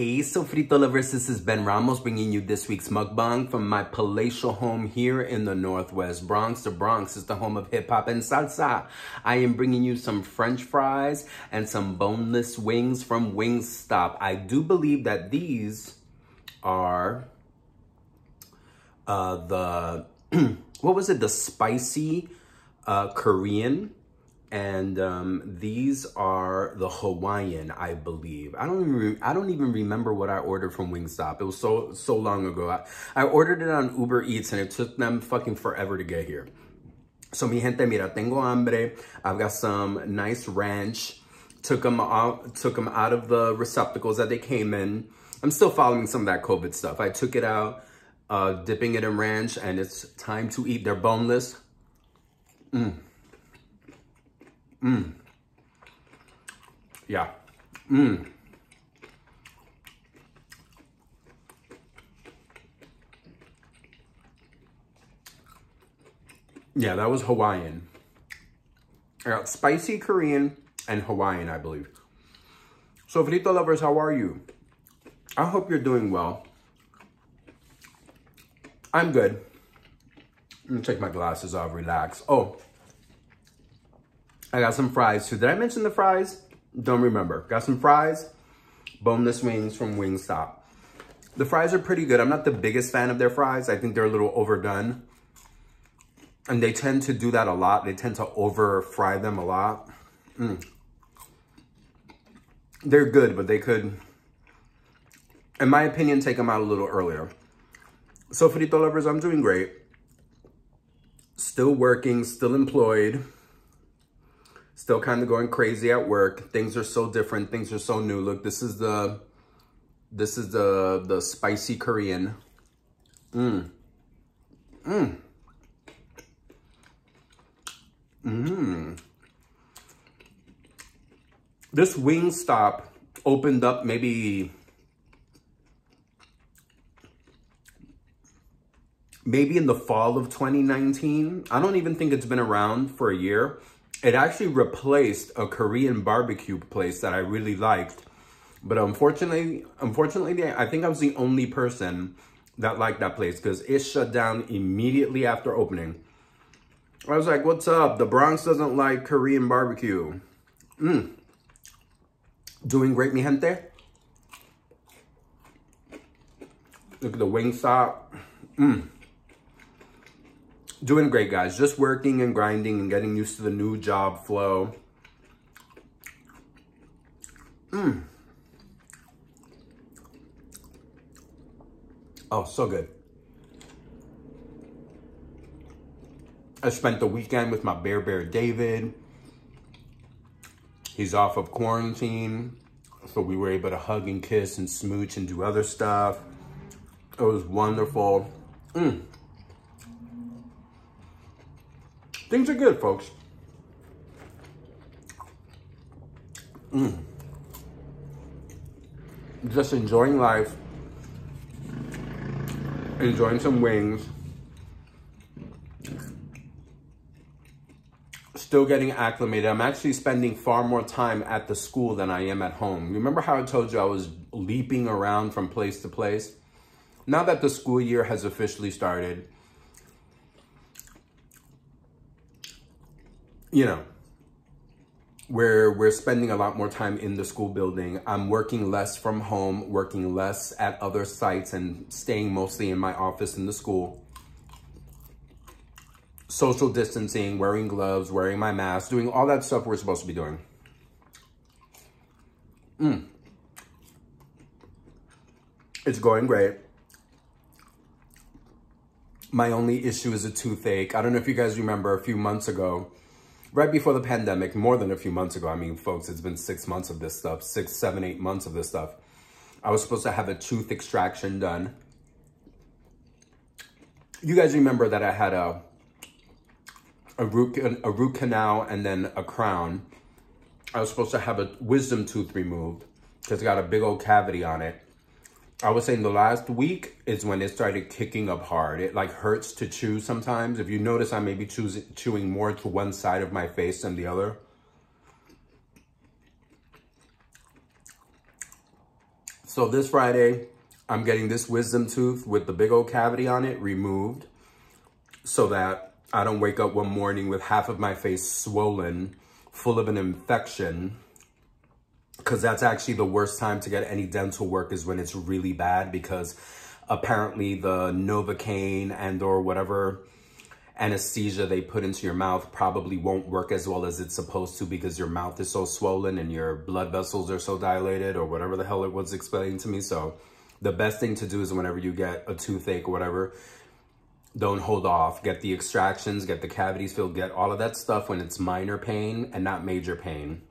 Hey, Sofrito lovers, this is Ben Ramos bringing you this week's mukbang from my palatial home here in the Northwest Bronx. The Bronx is the home of hip hop and salsa. I am bringing you some french fries and some boneless wings from Wingstop. I do believe that these are uh, the, what was it, the spicy uh, Korean and um, these are the Hawaiian, I believe. I don't even I don't even remember what I ordered from Wingstop. It was so so long ago. I, I ordered it on Uber Eats and it took them fucking forever to get here. So mi gente, mira, tengo hambre. I've got some nice ranch. Took them out, took them out of the receptacles that they came in. I'm still following some of that COVID stuff. I took it out, uh, dipping it in ranch, and it's time to eat. They're boneless. Mmm. Mmm. Yeah. Mmm. Yeah, that was Hawaiian. I got spicy Korean and Hawaiian, I believe. Sofrito lovers, how are you? I hope you're doing well. I'm good. Let me take my glasses off, relax. Oh, I got some fries too. Did I mention the fries? Don't remember. Got some fries, boneless wings from Wingstop. The fries are pretty good. I'm not the biggest fan of their fries. I think they're a little overdone. And they tend to do that a lot. They tend to over fry them a lot. Mm. They're good, but they could, in my opinion, take them out a little earlier. Sofrito lovers, I'm doing great. Still working, still employed. Still kind of going crazy at work. Things are so different. Things are so new. Look, this is the, this is the, the spicy Korean. Mmm. Mmm. Mmm. This Wingstop opened up maybe maybe in the fall of 2019. I don't even think it's been around for a year. It actually replaced a Korean barbecue place that I really liked. But unfortunately, unfortunately, I think I was the only person that liked that place because it shut down immediately after opening. I was like, what's up? The Bronx doesn't like Korean barbecue. Mmm. Doing great, mi gente. Look at the Wingstop. Mmm. Doing great, guys. Just working and grinding and getting used to the new job flow. Mmm. Oh, so good. I spent the weekend with my bear bear David. He's off of quarantine. So we were able to hug and kiss and smooch and do other stuff. It was wonderful. Mm. Things are good, folks. Mm. Just enjoying life. Enjoying some wings. Still getting acclimated. I'm actually spending far more time at the school than I am at home. Remember how I told you I was leaping around from place to place? Now that the school year has officially started, you know, where we're spending a lot more time in the school building. I'm working less from home, working less at other sites and staying mostly in my office in the school. Social distancing, wearing gloves, wearing my mask, doing all that stuff we're supposed to be doing. Mm. It's going great. My only issue is a toothache. I don't know if you guys remember a few months ago, right before the pandemic, more than a few months ago. I mean, folks, it's been six months of this stuff, six, seven, eight months of this stuff. I was supposed to have a tooth extraction done. You guys remember that I had a, a, root, a root canal and then a crown. I was supposed to have a wisdom tooth removed because it got a big old cavity on it. I was saying the last week is when it started kicking up hard. It like hurts to chew sometimes. If you notice, I may be choosing, chewing more to one side of my face than the other. So this Friday, I'm getting this wisdom tooth with the big old cavity on it removed so that I don't wake up one morning with half of my face swollen, full of an infection. Because that's actually the worst time to get any dental work is when it's really bad because apparently the Novocaine and or whatever anesthesia they put into your mouth probably won't work as well as it's supposed to because your mouth is so swollen and your blood vessels are so dilated or whatever the hell it was explaining to me. So the best thing to do is whenever you get a toothache or whatever, don't hold off. Get the extractions, get the cavities filled, get all of that stuff when it's minor pain and not major pain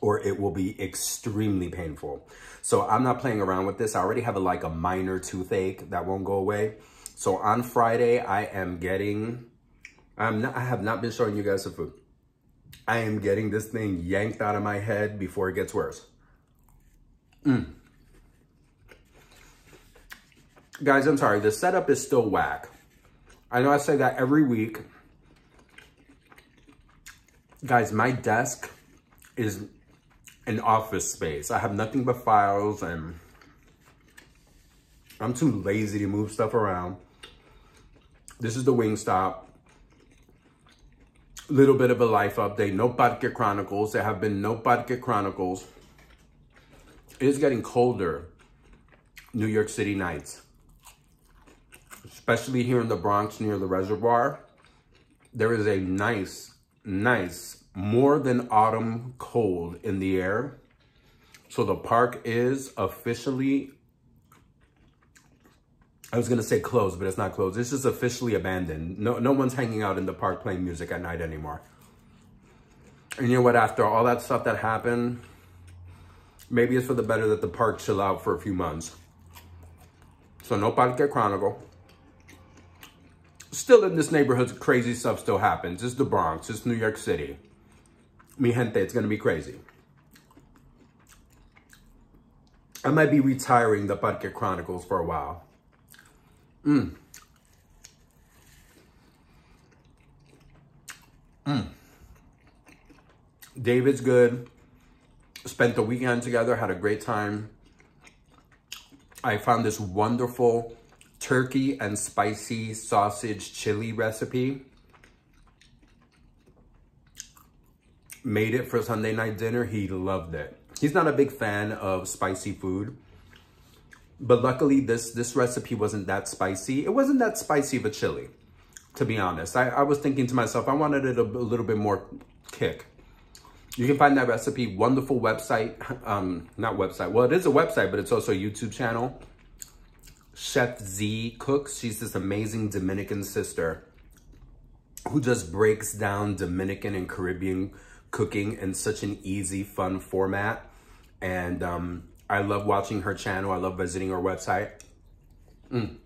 or it will be extremely painful. So I'm not playing around with this. I already have a, like a minor toothache that won't go away. So on Friday, I am getting, I'm not, I have not been showing you guys the food. I am getting this thing yanked out of my head before it gets worse. Mm. Guys, I'm sorry, the setup is still whack. I know I say that every week. Guys, my desk is an office space. I have nothing but files and I'm too lazy to move stuff around. This is the Wingstop. Little bit of a life update. No Parque Chronicles. There have been no Parque Chronicles. It is getting colder. New York City nights especially here in the Bronx near the reservoir, there is a nice, nice, more than autumn cold in the air. So the park is officially, I was gonna say closed, but it's not closed. It's just officially abandoned. No, no one's hanging out in the park playing music at night anymore. And you know what, after all that stuff that happened, maybe it's for the better that the park chill out for a few months. So no Parque Chronicle still in this neighborhood, crazy stuff still happens. It's the Bronx. It's New York City. Mi gente, it's going to be crazy. I might be retiring the Parque Chronicles for a while. Mm. Mm. David's good. Spent the weekend together, had a great time. I found this wonderful turkey and spicy sausage chili recipe. Made it for Sunday night dinner. He loved it. He's not a big fan of spicy food. But luckily, this, this recipe wasn't that spicy. It wasn't that spicy of a chili, to be honest. I, I was thinking to myself, I wanted it a, a little bit more kick. You can find that recipe, wonderful website, um, not website. Well, it is a website, but it's also a YouTube channel. Chef Zee Cooks. She's this amazing Dominican sister who just breaks down Dominican and Caribbean cooking in such an easy, fun format. And um, I love watching her channel. I love visiting her website. Mm.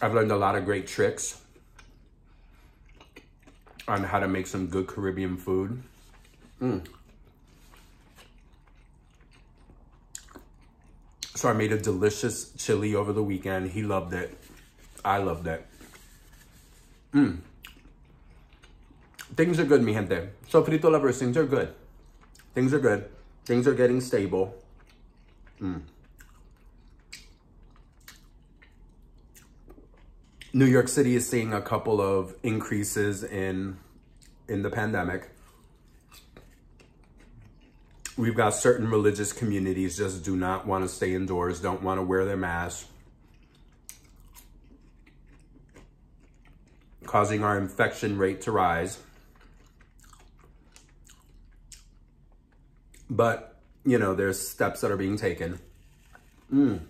I've learned a lot of great tricks on how to make some good Caribbean food. Mm. So I made a delicious chili over the weekend. He loved it. I loved it. Mmm. Things are good, mi gente. Sofrito lovers, things are good. Things are good. Things are getting stable. Mm. New York City is seeing a couple of increases in in the pandemic we've got certain religious communities just do not want to stay indoors, don't want to wear their masks, causing our infection rate to rise. But, you know, there's steps that are being taken. Mmm.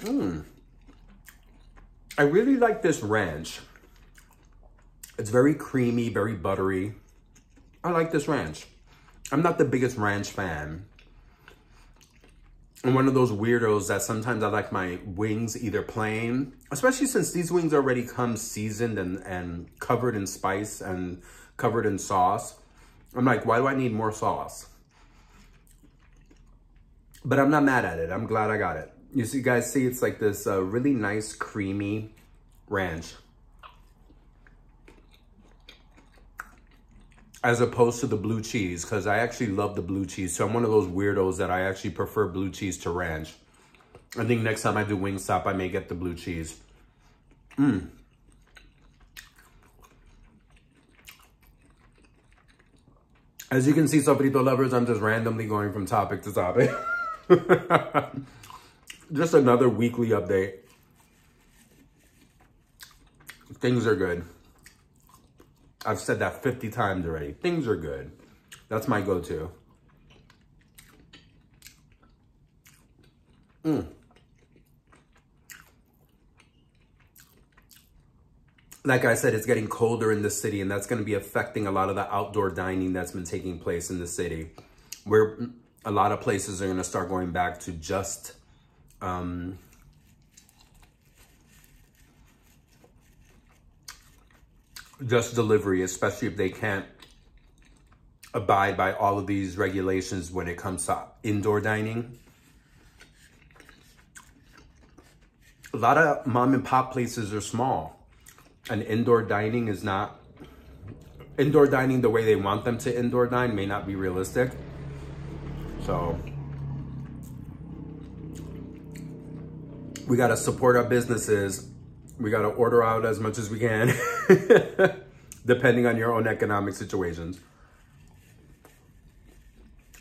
Mmm. I really like this ranch. It's very creamy, very buttery. I like this ranch. I'm not the biggest ranch fan. I'm one of those weirdos that sometimes I like my wings either plain, especially since these wings already come seasoned and, and covered in spice and covered in sauce. I'm like, why do I need more sauce? But I'm not mad at it. I'm glad I got it. You see, guys see, it's like this uh, really nice, creamy ranch. as opposed to the blue cheese because I actually love the blue cheese. So I'm one of those weirdos that I actually prefer blue cheese to ranch. I think next time I do Wingstop, I may get the blue cheese. Mmm. As you can see, Sofrito lovers, I'm just randomly going from topic to topic. just another weekly update. Things are good. I've said that 50 times already. Things are good. That's my go-to. Mm. Like I said, it's getting colder in the city and that's going to be affecting a lot of the outdoor dining that's been taking place in the city. Where a lot of places are going to start going back to just um, just delivery, especially if they can't abide by all of these regulations when it comes to indoor dining. A lot of mom and pop places are small and indoor dining is not, indoor dining the way they want them to indoor dine may not be realistic. So we got to support our businesses we got to order out as much as we can, depending on your own economic situations.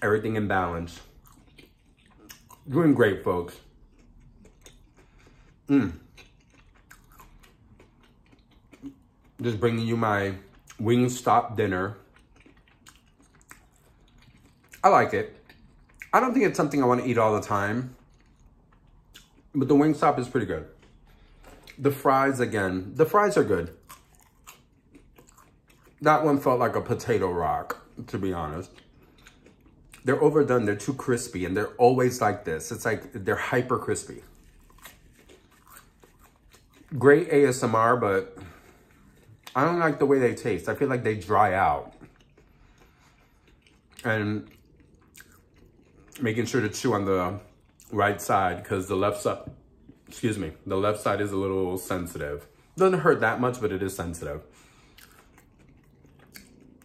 Everything in balance. Doing great, folks. Mm. Just bringing you my Wingstop dinner. I like it. I don't think it's something I want to eat all the time. But the Wingstop is pretty good. The fries again, the fries are good. That one felt like a potato rock, to be honest. They're overdone, they're too crispy, and they're always like this. It's like they're hyper crispy. Great ASMR, but I don't like the way they taste. I feel like they dry out. And making sure to chew on the right side because the left side excuse me, the left side is a little sensitive. Doesn't hurt that much, but it is sensitive.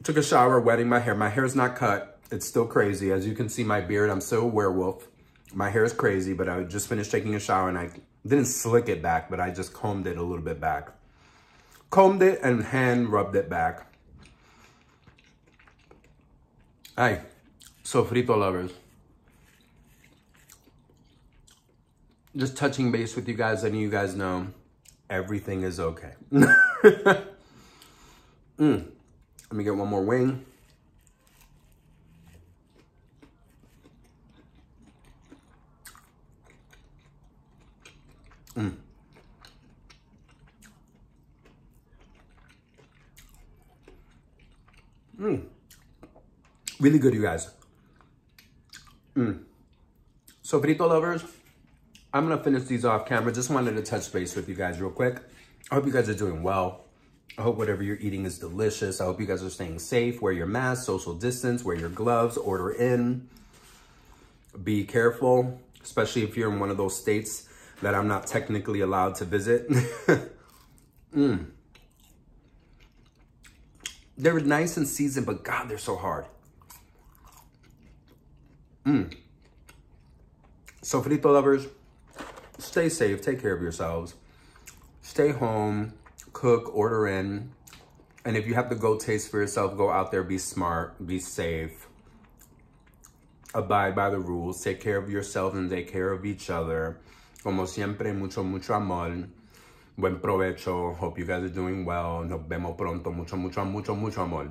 Took a shower, wetting my hair. My hair's not cut. It's still crazy. As you can see, my beard, I'm still a werewolf. My hair is crazy, but I just finished taking a shower and I didn't slick it back, but I just combed it a little bit back. Combed it and hand rubbed it back. Hi, sofrito lovers. just touching base with you guys, letting you guys know everything is okay. mm. Let me get one more wing. Really good, you guys. Mm. Sofrito lovers, I'm to finish these off camera. Just wanted to touch base with you guys real quick. I hope you guys are doing well. I hope whatever you're eating is delicious. I hope you guys are staying safe. Wear your mask, social distance, wear your gloves, order in. Be careful, especially if you're in one of those states that I'm not technically allowed to visit. mm. They're nice and seasoned, but God, they're so hard. Mm. Sofrito lovers, stay safe, take care of yourselves. Stay home, cook, order in. And if you have to go taste for yourself, go out there, be smart, be safe. Abide by the rules, take care of yourself and take care of each other. Como siempre, mucho, mucho amor. Buen provecho. Hope you guys are doing well. Nos vemos pronto. Mucho, mucho, mucho, mucho amor.